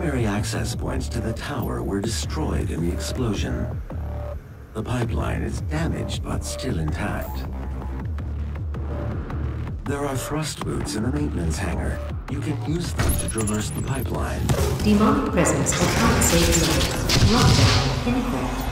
primary access points to the tower were destroyed in the explosion. The pipeline is damaged but still intact. There are thrust boots in the maintenance hangar. You can use them to traverse the pipeline. Demonic presence unsafe zone. Lockdown in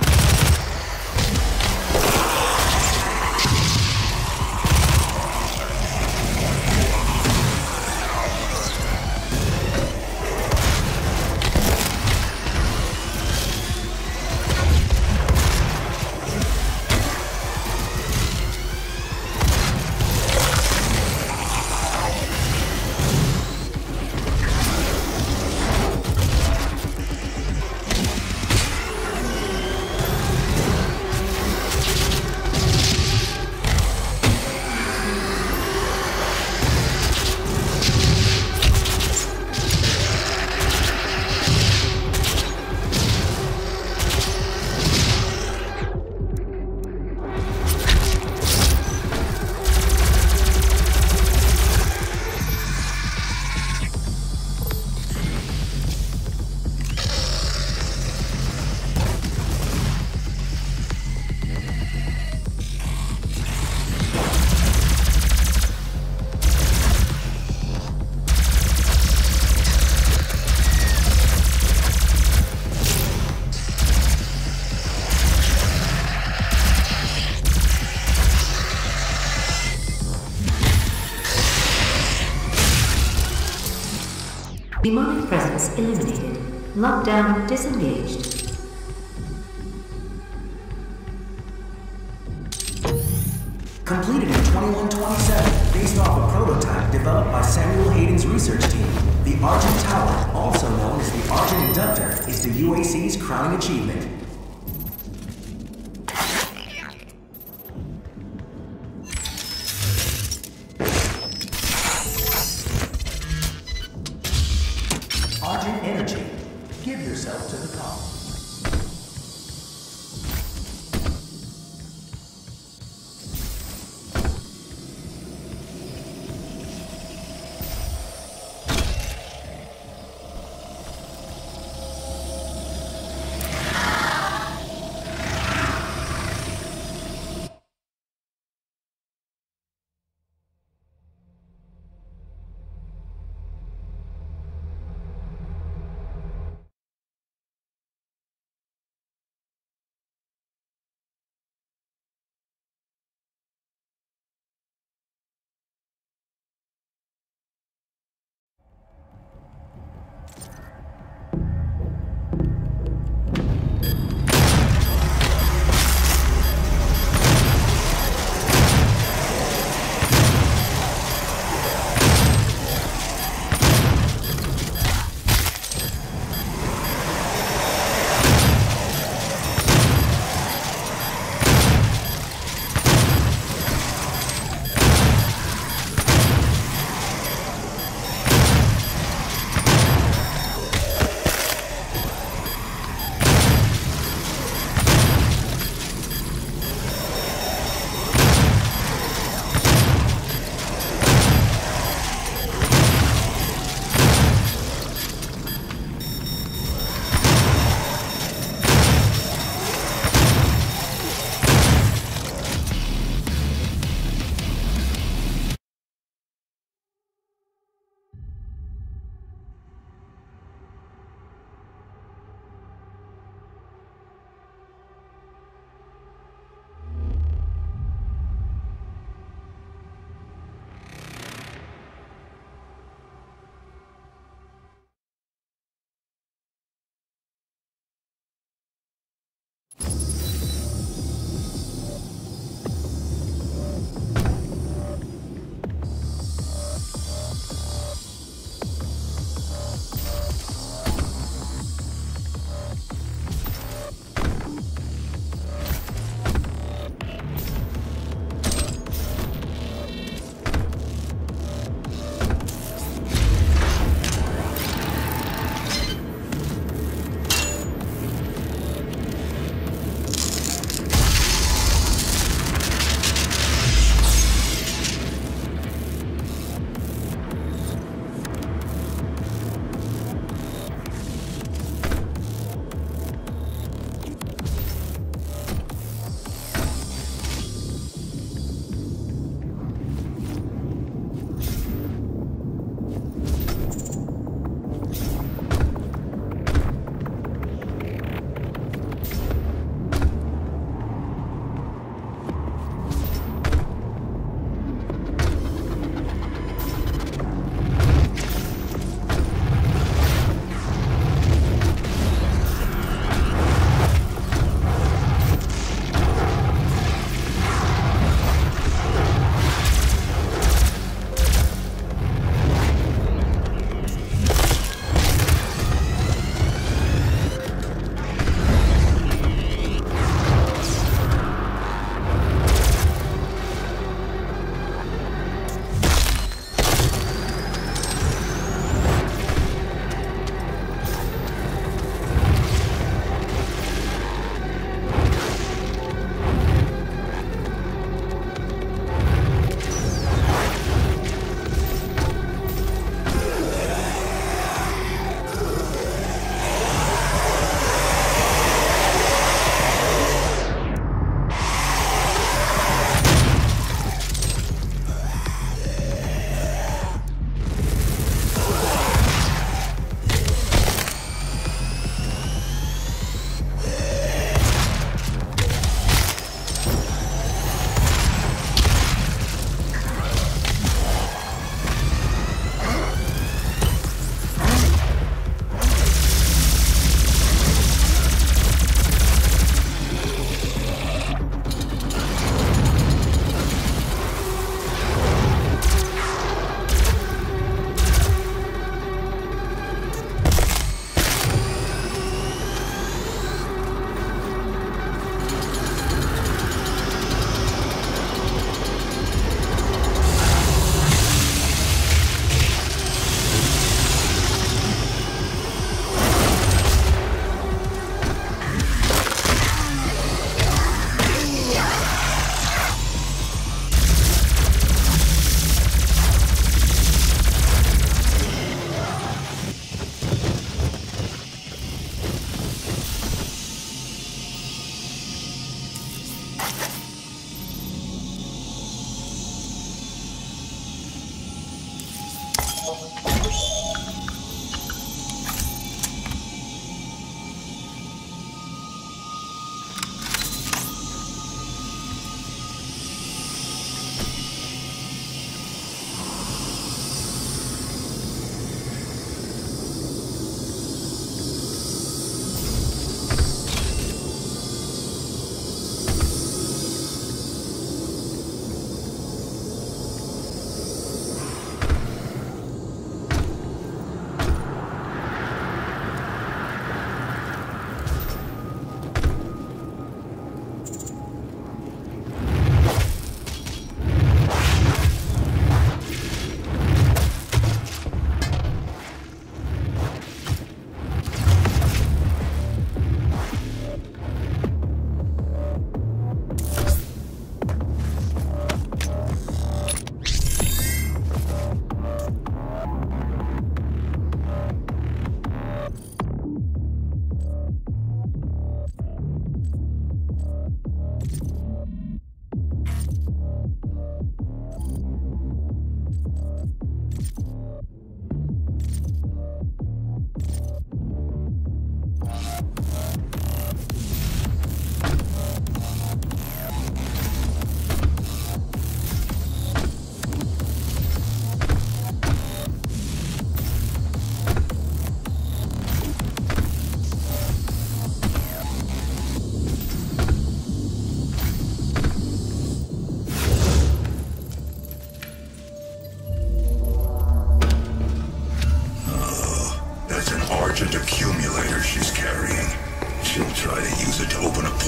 Lockdown disengaged. Completed in 2127, based off a prototype developed by Samuel Hayden's research team. The Argent Tower, also known as the Argent Inductor, is the UAC's crowning achievement.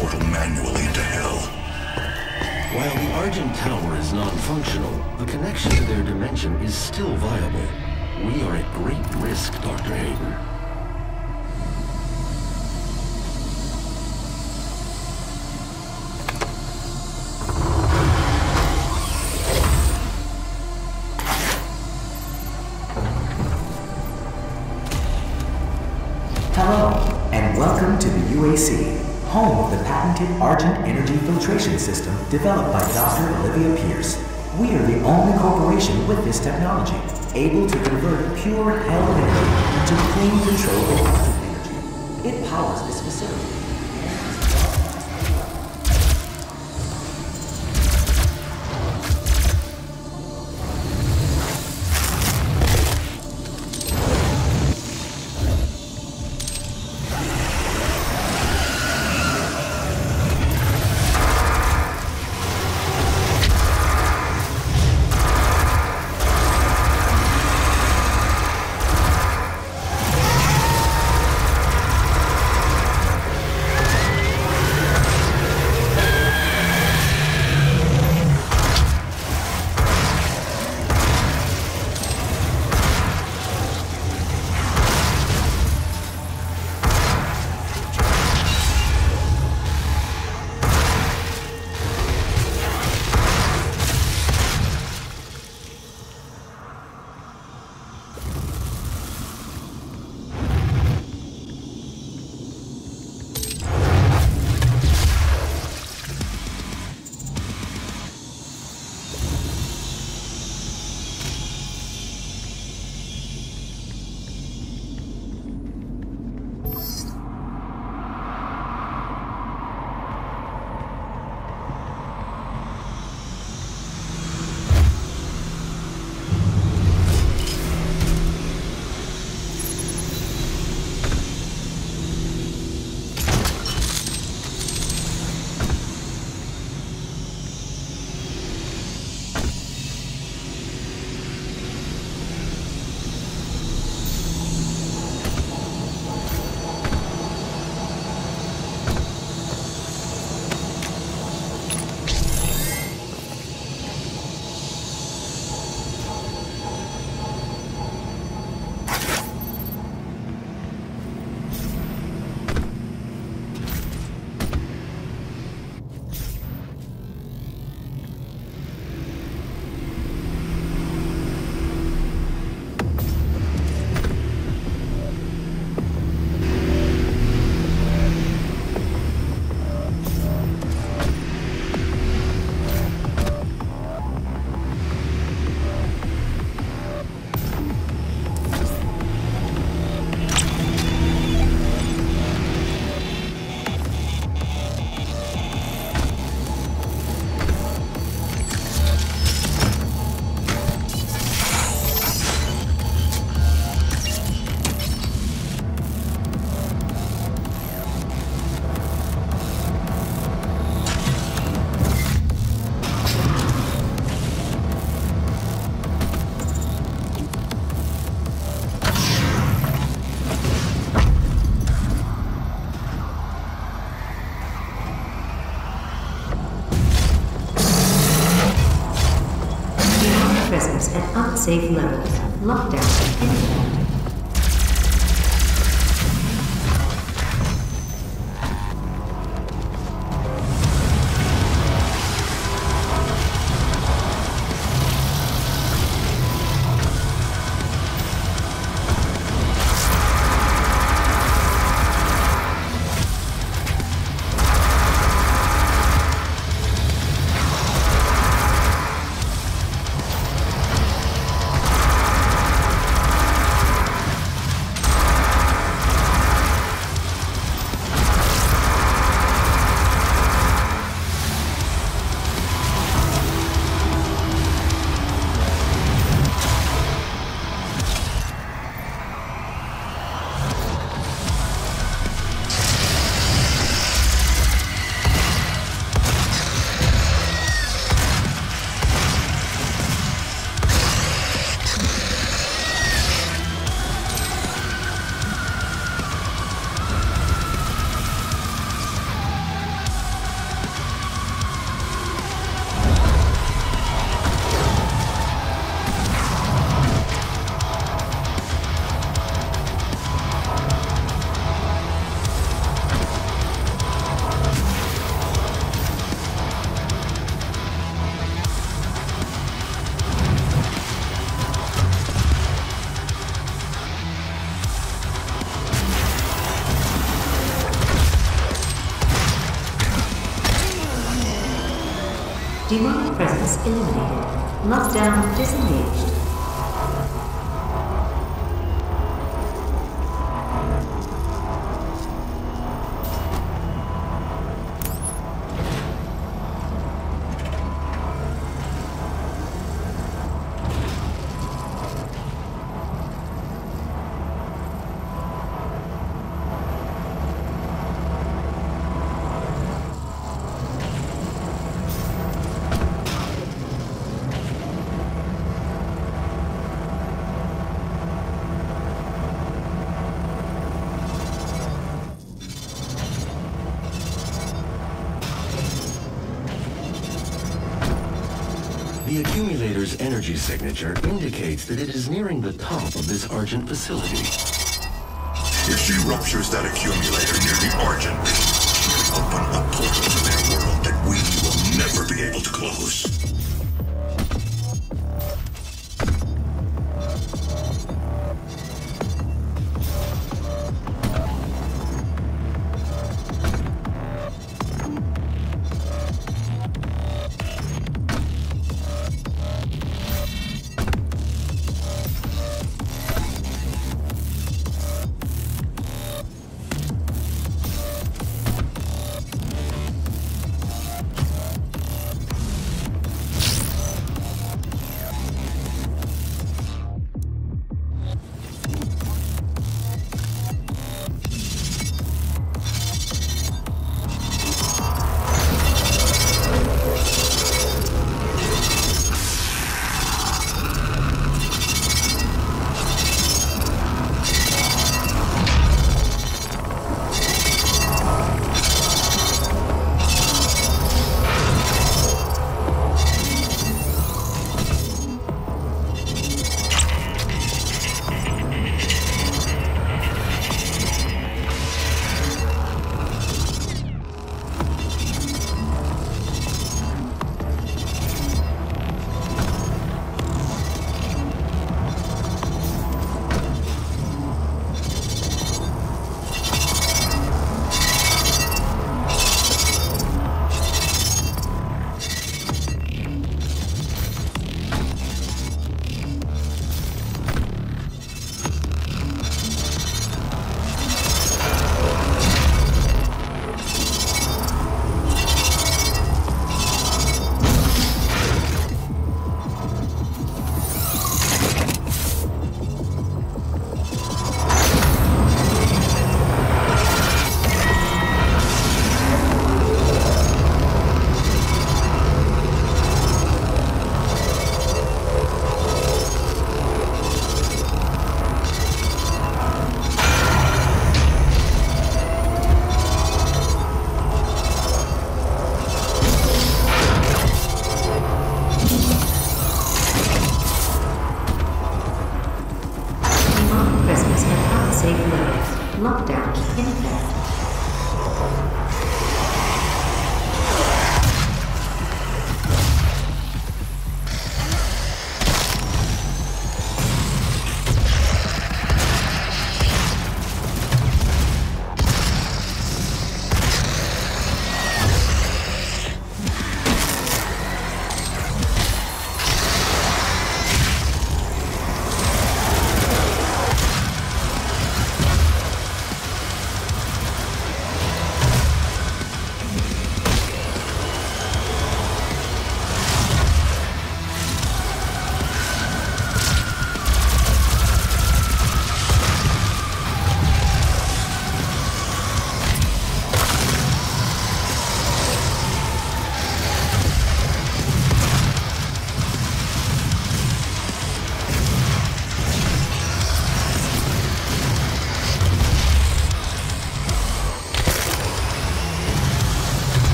Portal manually into hell. While the Argent Tower is non-functional, the connection to their dimension is still viable. We are at great risk, Dr. Hayden. Energy Filtration System developed by Dr. Olivia Pierce. We are the only corporation with this technology, able to convert pure hell energy into clean, controllable Argent energy. It powers this unsafe levels. Lockdown eliminated. Lockdown disengaged. Signature indicates that it is nearing the top of this Argent facility. If she ruptures that accumulator near the Argent, she could open a portal to their world that we will never be able to close.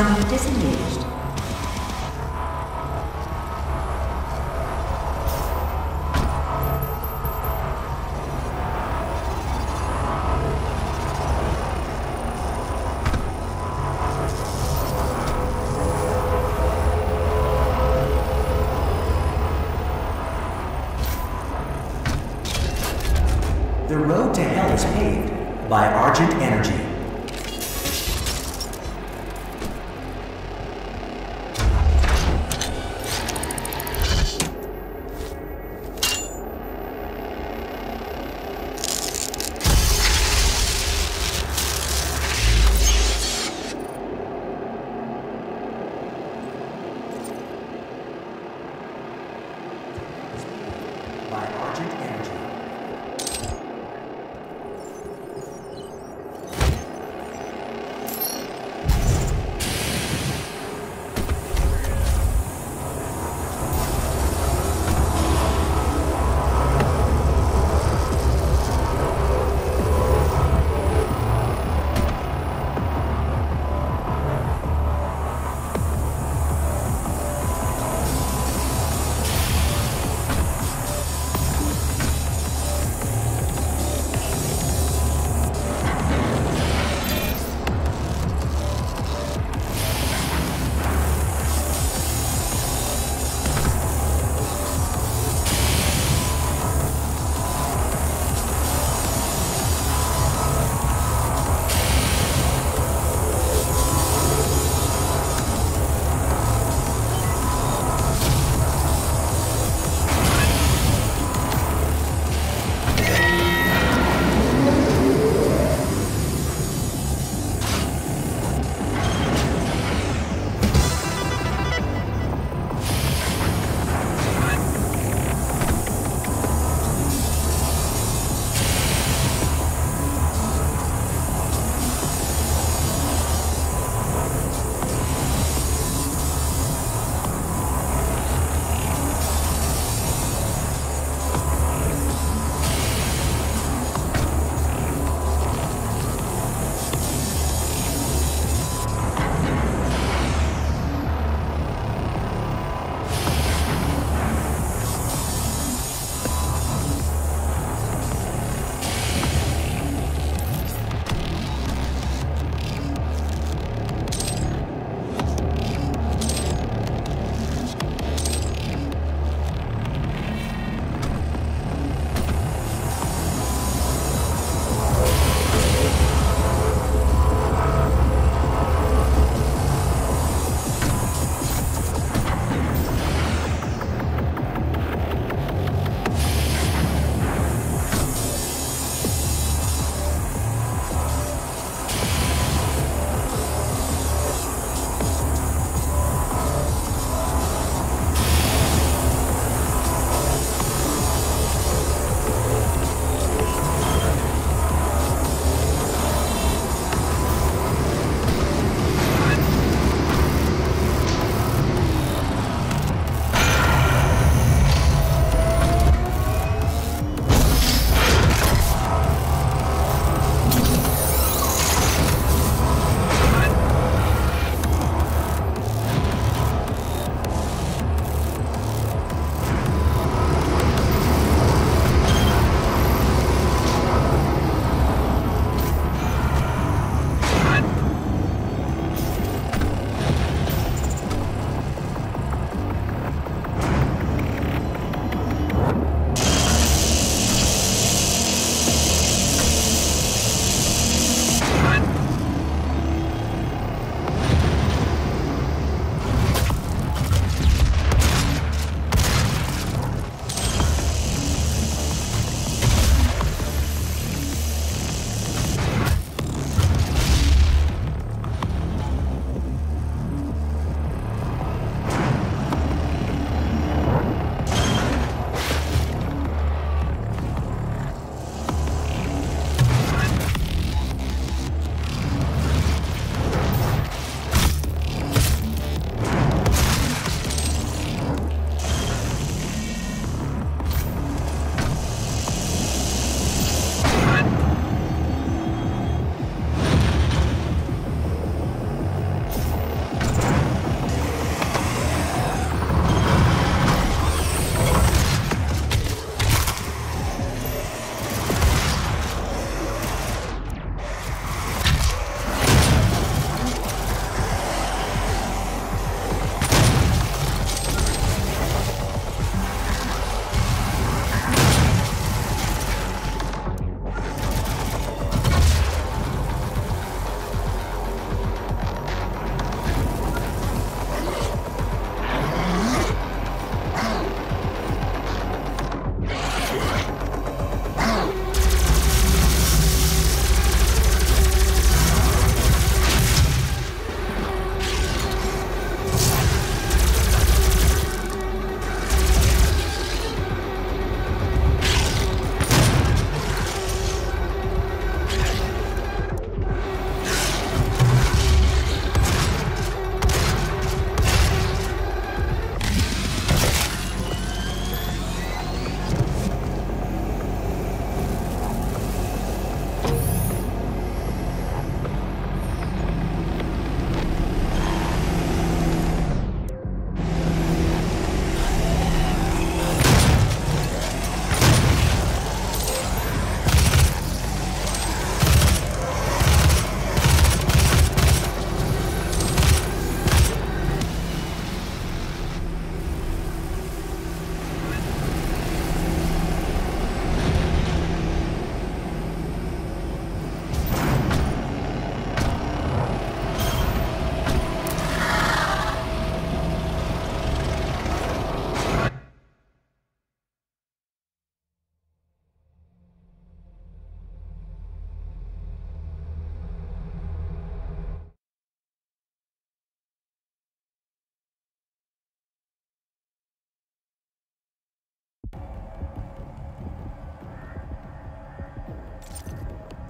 Lockdown disengaged.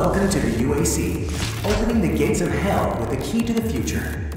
Welcome to the UAC, opening the gates of hell with the key to the future.